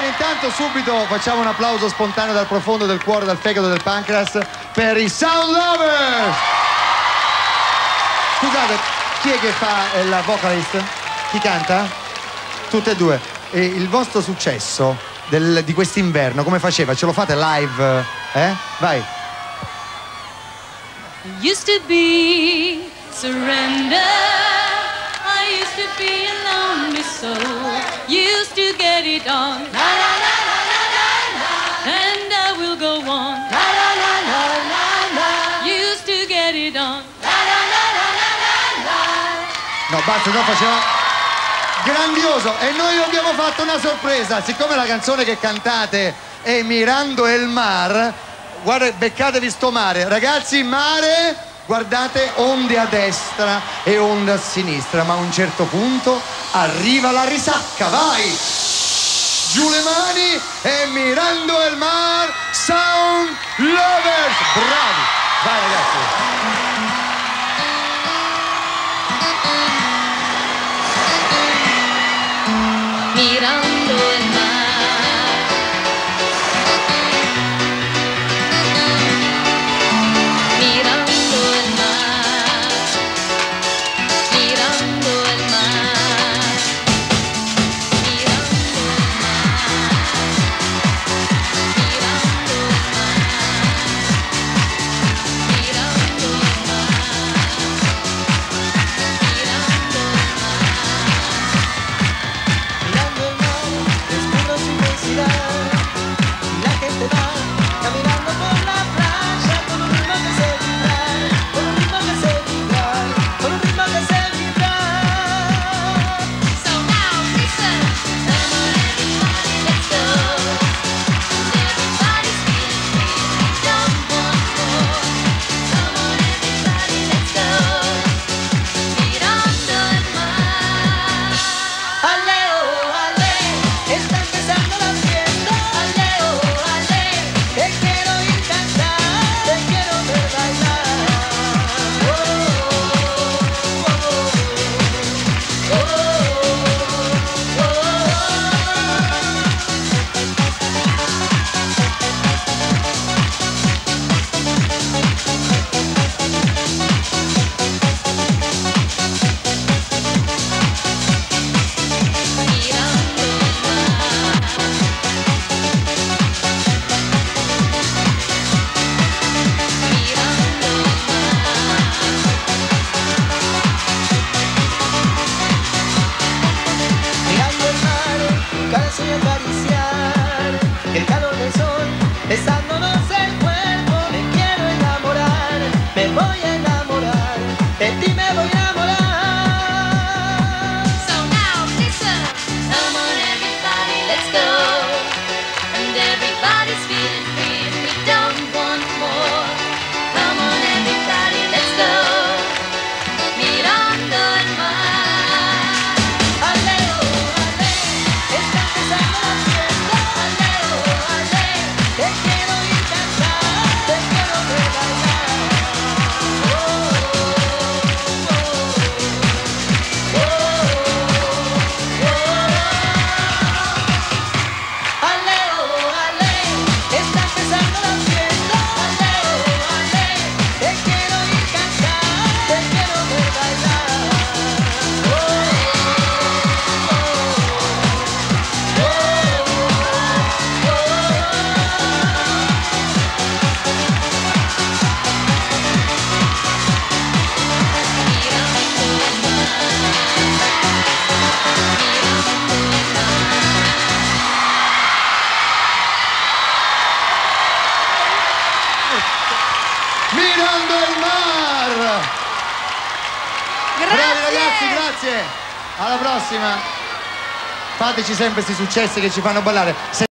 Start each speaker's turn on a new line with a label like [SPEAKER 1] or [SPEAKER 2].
[SPEAKER 1] bene, intanto subito facciamo un applauso spontaneo dal profondo del cuore, dal fegato, del pancreas per i Sound Lovers! Scusate, chi è che fa eh, la vocalist? Chi canta? Tutte e due. E il vostro successo del- di quest'inverno come faceva? Ce lo fate live? Eh? Vai.
[SPEAKER 2] Used to be surrender. Used to be a lonely soul. Used to get it on.
[SPEAKER 1] No, basta, no, faceva... Grandioso! E noi abbiamo fatto una sorpresa. Siccome la canzone che cantate è Mirando il Mar, guarda, beccatevi sto mare. Ragazzi, mare, guardate onde a destra e onde a sinistra, ma a un certo punto arriva la risacca, vai! Giù le mani e Mirando il Mar, Sound Lovers! Bravi! Vai ragazzi! Ragazzi, grazie! Alla prossima! Fateci sempre questi successi che ci fanno ballare.